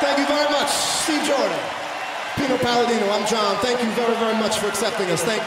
Thank you very much, Steve Jordan. Pino Palladino, I'm John. Thank you very, very much for accepting us. Thank